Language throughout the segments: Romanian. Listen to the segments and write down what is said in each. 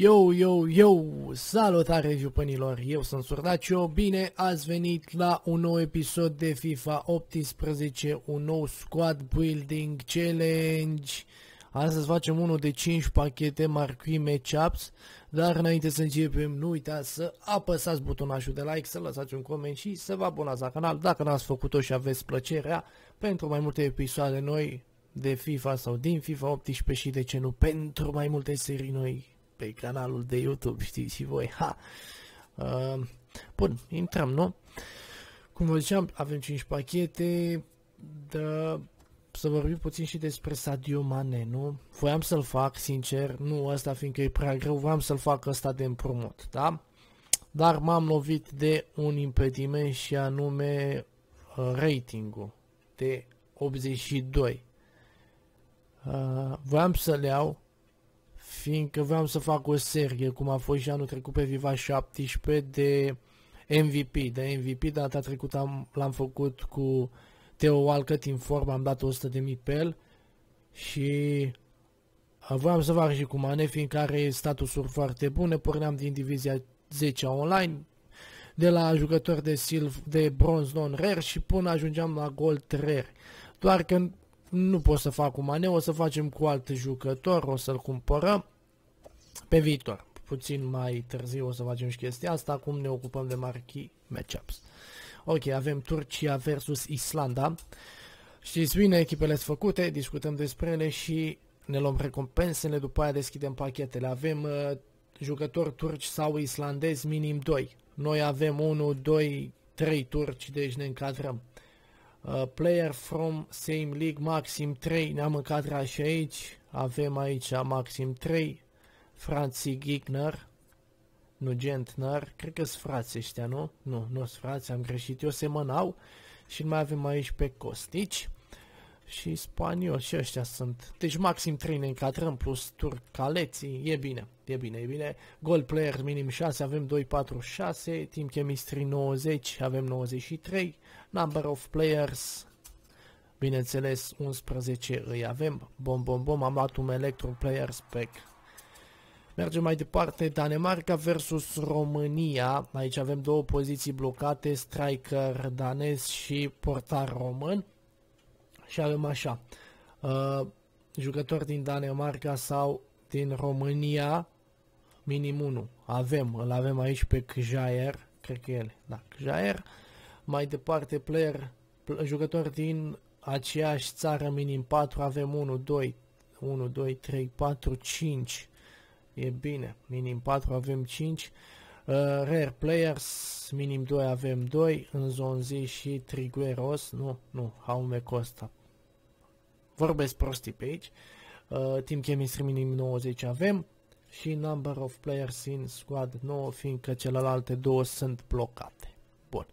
Yo, yo, yo! Salutare, jupenilor! Eu sunt Surdacio, bine ați venit la un nou episod de FIFA 18, un nou Squad Building Challenge. Astăzi facem unul de 5 pachete marquee matchups, dar înainte să începem, nu uitați să apăsați butonașul de like, să lăsați un coment și să vă abonați la canal dacă n-ați făcut-o și aveți plăcerea pentru mai multe episoade noi de FIFA sau din FIFA 18 și de ce nu pentru mai multe serii noi pe canalul de YouTube, știți și voi. Ha! Uh, bun, intrăm, nu? Cum vă ziceam, avem 5 pachete, de, să vorbim puțin și despre Sadio Mane, nu? Voiam să-l fac, sincer, nu ăsta fiindcă e prea greu, voiam să-l fac ăsta de împrumut, da? Dar m-am lovit de un impediment și anume uh, ratingul de 82. Uh, voiam să le iau, fiindcă vreau să fac o serie, cum a fost și anul trecut pe Viva 17, de MVP, de MVP, data trecută l-am făcut cu Teo Walcott în formă, am dat 100 de mii pe el. Și vreau să fac și cu Mane, fiindcă are statusuri foarte bune, porneam din divizia 10 online, de la jucători de silv, de bronz non-rare și până ajungeam la gold rare. Doar că nu pot să fac cu Mane, o să facem cu alt jucător, o să-l cumpărăm pe viitor. Puțin mai târziu o să facem și chestia asta, acum ne ocupăm de marquee matchups. Ok, avem Turcia versus Islanda. Știți bine, echipele sunt făcute, discutăm despre ele și ne luăm recompensele, după aia deschidem pachetele. Avem uh, jucători turci sau islandezi minim 2. Noi avem 1, 2, 3 turci, deci ne încadrăm. Uh, player from same league, maxim 3, ne-am încadrat și aici. Avem aici maxim 3. Franții Gigner, nu Gentner, cred că sunt frați ăștia, nu? Nu, nu sunt frați, am greșit, eu semănau. Și mai avem aici pe Costici și spaniol și ăștia sunt. Deci maxim 3 ne încadrăm plus turcaleții, e bine, e bine, e bine. Goal player minim 6, avem 2, 4, 6, team chemistry 90, avem 93, number of players, bineînțeles 11 îi avem, bom, bom, bom, am luat un electro player spec. Mergem mai departe, Danemarca versus România, aici avem două poziții blocate, striker danez și portar român. Și avem așa, uh, jucători din Danemarca sau din România, minim 1. Avem, îl avem aici pe Kjaer, cred că el, da, Kjaer. Mai departe, player, jucători din aceeași țară, minim 4, avem 1, 2, 1, 2, 3, 4, 5. E bine, minim 4 avem 5. Uh, rare players, minim 2 avem 2, în Zonzi și Trigueros, nu, nu, Haume Costa, vorbesc prostii pe aici. Uh, team Chemistry minim 90 avem și number of players in squad 9, fiindcă celelalte două sunt blocate. Bun.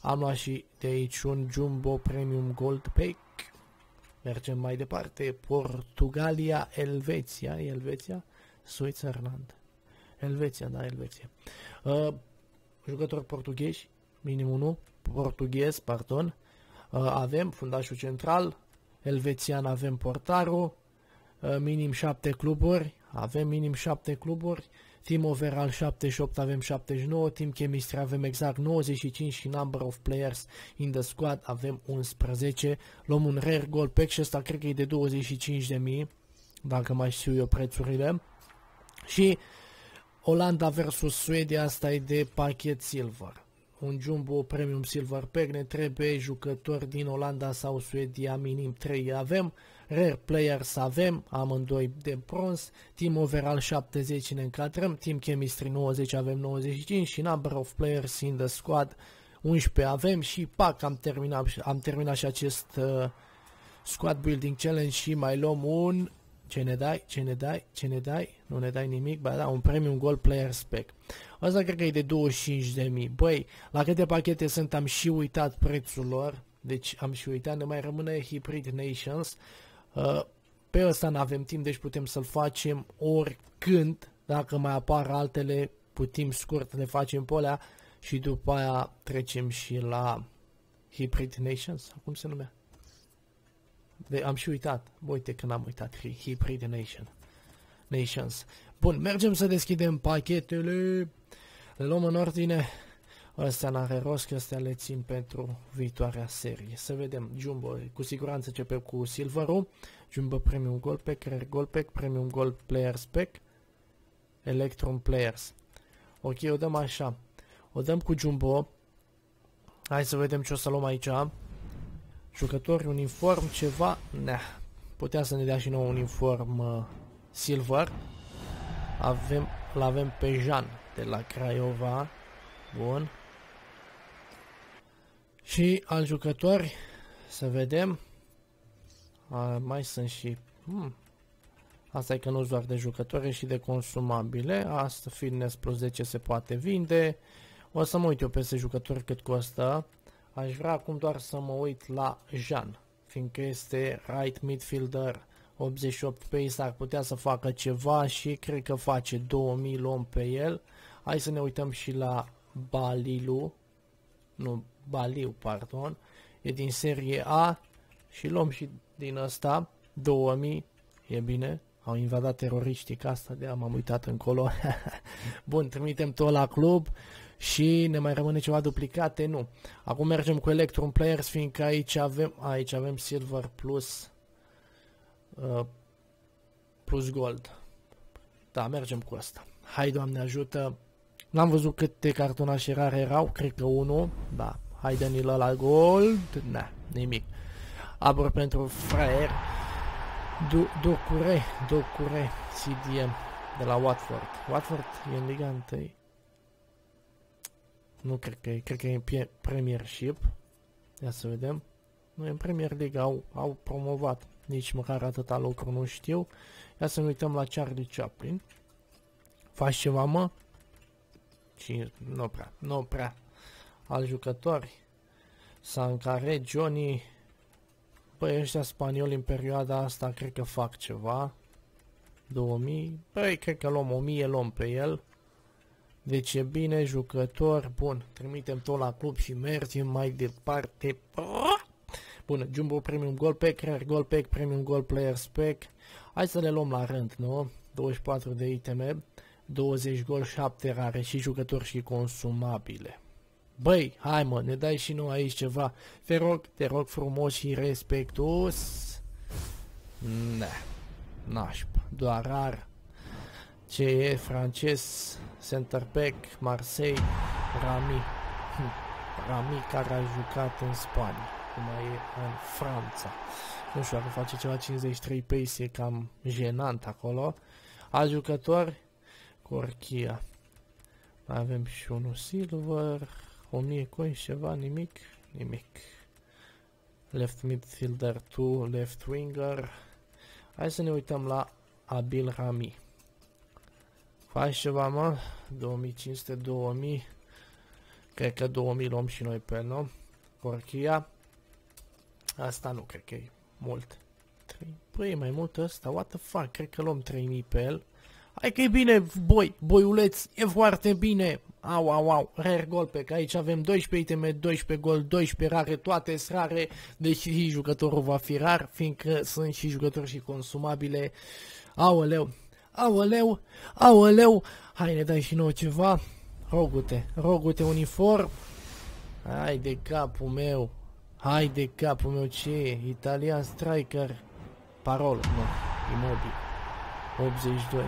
Am luat și de aici un Jumbo Premium Gold Pack. Mergem mai departe. Portugalia, Elveția, Elveția, Switzerland. Elveția, da, Elveția. Uh, jucători portughezi, minim 1, portughez, pardon. Uh, avem fundașul central, elvețian avem portarul, uh, minim 7 cluburi, avem minim 7 cluburi, team overall 78 avem 79, team chemistry avem exact 95 și number of players in the squad avem 11. Luăm un rare gold pack și ăsta cred că e de 25.000, dacă mai știu eu prețurile. Și Olanda versus Suedia, asta e de pachet silver un Jumbo Premium Silver Pack, ne trebuie jucători din Olanda sau Suedia, minim 3 avem, Rare Players avem, amândoi de bronz, Team Overall 70 ne încadrăm, Team Chemistry 90 avem 95 și Number of Players in the Squad 11 avem și pac, am terminat, am terminat și acest uh, Squad Building Challenge și mai luăm un ce ne dai, ce ne dai, ce ne dai, nu ne dai nimic, ba da, un Premium Gold Player Spec. Asta cred că e de 25.000. Băi, la câte pachete sunt am și uitat prețul lor, deci am și uitat, ne mai rămâne Hybrid Nations. Uh, pe ăsta nu avem timp, deci putem să-l facem oricând, dacă mai apar altele, putem scurt, le facem pe alea și după aia trecem și la Hybrid Nations, cum se numea? De, am și uitat. Uite că n-am uitat. Hybrid Nation. Nations. Bun, mergem să deschidem pachetele. Le luăm în ordine. Ăsta n-are rost, că astea le țin pentru viitoarea serie. Să vedem, Jumbo, cu siguranță începe cu Silverul, Jumbo Premium Gold Pack, Rare Gold Pack, Premium Gold Players Pack, Electron Players. Ok, o dăm așa. O dăm cu Jumbo. Hai să vedem ce o să luăm aici. Jucători, uniform, ceva. Nah. Putea să ne dea și nou un uniform uh, silver. Avem, l-avem pe Jean de la Craiova. Bun. Și al jucători, să vedem. A, mai sunt și... Hmm. Asta e că nu doar de jucători, și de consumabile. Asta fitness plus 10 se poate vinde. O să mă uit eu peste jucători cât costă. Aș vrea acum doar să mă uit la Jean, fiindcă este right midfielder 88 pace, ar putea să facă ceva și cred că face 2000 luăm pe el. Hai să ne uităm și la Balilu, nu, Baliu, pardon, e din serie A și luăm și din ăsta 2000, e bine, au invadat teroriștii ca asta, de am uitat încolo. Bun, trimitem tot la club și ne mai rămâne ceva duplicate? Nu. Acum mergem cu Electron Players, fiindcă aici avem, aici avem Silver plus uh, plus Gold. Da, mergem cu asta. Hai, Doamne ajută. N-am văzut câte cartonașe rare erau, cred că unul, da. Hai, dă la Gold. Na, nimic. Abur pentru fraier. Docure, Docure, CDM de la Watford. Watford e în Liga 1. Nu cred că e, cred că e în Premiership. Ia să vedem. Nu e în Premier League, au, au promovat. Nici măcar atâta lucru nu știu. Ia să ne uităm la Charlie Chaplin. Faci ceva, mă? Și nu prea, nu prea. Al jucători. Sancare, Johnny. Băi, ăștia spanioli în perioada asta cred că fac ceva. 2000. Băi, cred că luăm 1000, luăm pe el. Deci e bine, jucător, bun, trimitem tot la club și mergem mai departe. Bun, Jumbo Premium Gold Pack, Rare Gold Pack, Premium Gold Players Pack. Hai să le luăm la rând, nu? 24 de iteme, 20 gol, 7 rare și jucători și consumabile. Băi, hai mă, ne dai și nu aici ceva. Te rog, te rog frumos și respectuos. Ne, nașpa, doar rar. Ce e francez, center back, Marseille, Rami. Hm, Rami care a jucat în Spania, cum e în Franța. Nu știu dacă face ceva 53 pace, e cam jenant acolo. Alt jucător, Corchia. Mai avem și unul silver, 1000 coin ceva, nimic, nimic. Left midfielder 2, left winger. Hai să ne uităm la Abil Rami. Faci ceva, mă? 2500, 2000. Cred că 2000 luăm și noi pe el, nu? Corchia. Asta nu cred că e mult. 3. Păi, e mai mult ăsta? What the fuck? Cred că luăm 3000 pe el. Hai că e bine, boi, boiuleț, e foarte bine. Au, au, au, rare gol pe că aici avem 12 iteme, 12 gol, 12 rare, toate sunt rare, deși jucătorul va fi rar, fiindcă sunt și jucători și consumabile. Aoleu, aoleu, aoleu, hai ne dai și nouă ceva. Rogute, rogute uniform. Hai de capul meu, hai de capul meu, ce e? Italian striker, parol, nu, imobil, 82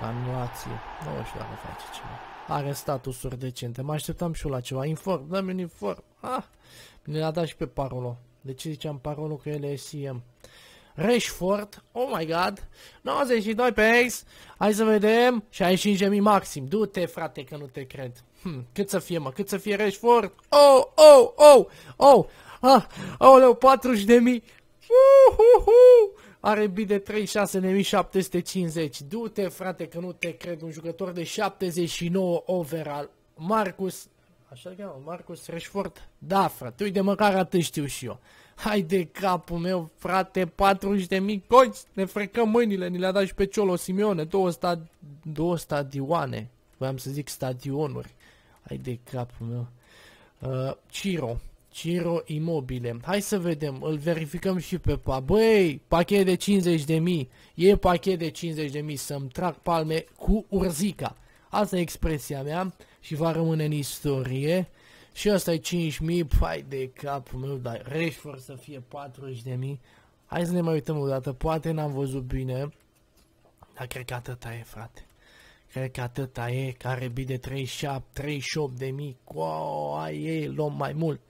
anuație. Nu știu dacă face ceva. Are statusuri decente. Mă așteptam și eu la ceva. Inform, dă-mi un inform. Ah, ne l-a dat și pe Parolo. De ce ziceam Parolo că el e CM? Rashford, oh my god, 92 pe Ace, hai să vedem, 65.000 maxim, du-te frate că nu te cred. Hm, cât să fie mă, cât să fie Rashford? Oh, oh, oh, oh, ah, oh, 40.000, uhuhu, are bid de 36.750. Du-te, frate, că nu te cred. Un jucător de 79 overall. Marcus, așa cheamă, Marcus Rashford? Da, frate, uite, măcar atât știu și eu. Hai de capul meu, frate, 40.000 coți, ne frecăm mâinile, ni le-a dat și pe Ciolo Simeone, două, sta două stadioane, voiam să zic stadionuri. Hai de capul meu. Uh, Ciro, Ciro Imobile. Hai să vedem, îl verificăm și pe pa. Băi, pachet de 50 de mii. E pachet de 50 de mii să-mi trag palme cu urzica. Asta e expresia mea și va rămâne în istorie. Și asta e 5 mii, pai de capul meu, dar Rashford să fie 40 de mii. Hai să ne mai uităm o dată, poate n-am văzut bine, dar cred că atâta e, frate. Cred că atâta e, care bide 37, 38 de mii, ai ei, luăm mai mult.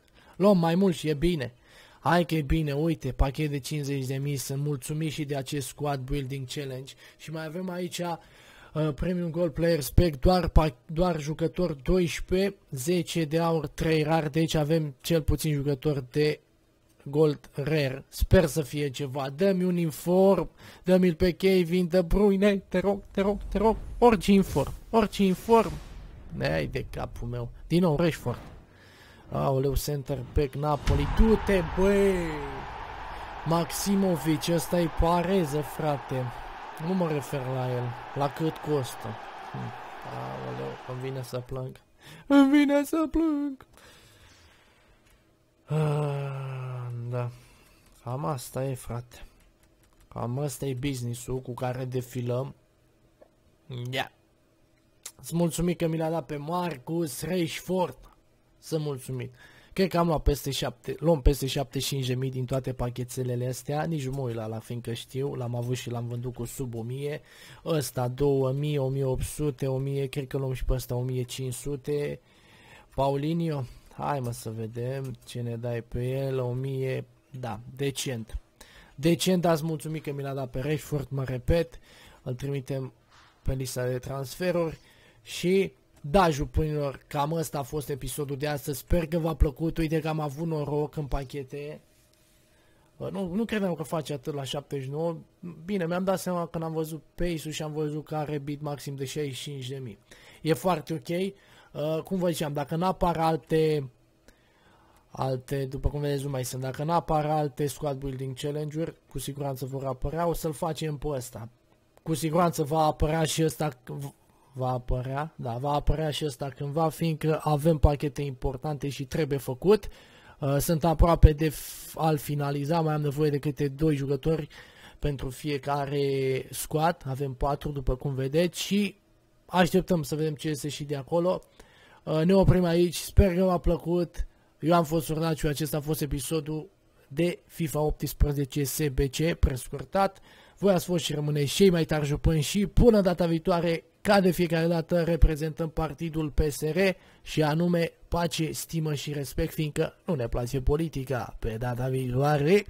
Luăm mai mult și e bine. Hai că e bine, uite, pachet de 50 de mii, sunt mulțumit și de acest Squad Building Challenge. Și mai avem aici uh, Premium Gold Player Spec, doar, doar jucători 12, 10 de aur, 3 rar, deci avem cel puțin jucători de Gold Rare. Sper să fie ceva. Dă-mi un inform, dă-mi-l pe Kevin De Bruyne, te rog, te rog, te rog, orice inform, orice inform. Ai de capul meu. Din nou, Rashford. Aoleu, center back Napoli. Du-te, băi! Maximovic, ăsta e pareză, frate. Nu mă refer la el. La cât costă. Hm. Aoleu, îmi vine să plâng. Îmi vine să plâng. Ah, da. Cam asta e, frate. Cam asta e business-ul cu care defilăm. Ia. Yeah. Îți mulțumim că mi l-a dat pe Marcus Rashford. Sunt mulțumit. Cred că am luat peste 7, luăm peste 75.000 din toate pachetelele astea, nici nu mă uit la, la fiindcă știu, l-am avut și l-am vândut cu sub 1000, ăsta 2000, 1800, 1000, cred că luăm și pe ăsta 1500, Paulinio, hai mă să vedem ce ne dai pe el, 1000, da, decent. Decent, ați mulțumit că mi l-a dat pe Rashford, mă repet, îl trimitem pe lista de transferuri și da, jupânilor, cam ăsta a fost episodul de astăzi. Sper că v-a plăcut. Uite că am avut noroc în pachete. Nu, nu credeam că face atât la 79. Bine, mi-am dat seama când am văzut pace și am văzut că are bit maxim de 65.000. E foarte ok. Uh, cum vă ziceam, dacă n-apar alte alte, după cum vedeți, nu mai sunt. Dacă n-apar alte squad building challenge-uri, cu siguranță vor apărea. O să-l facem pe ăsta. Cu siguranță va apărea și ăsta va apărea, da, va apărea și ăsta cândva, fiindcă avem pachete importante și trebuie făcut. Uh, sunt aproape de al finaliza, mai am nevoie de câte doi jucători pentru fiecare squad, avem patru după cum vedeți și așteptăm să vedem ce este și de acolo. Uh, ne oprim aici, sper că v-a plăcut, eu am fost Urnaciu, acesta a fost episodul de FIFA 18 SBC prescurtat. Voi ați fost și rămâneți cei mai tari jupâni și până data viitoare ca de fiecare dată reprezentăm partidul PSR și anume pace, stimă și respect, fiindcă nu ne place politica. Pe data viitoare...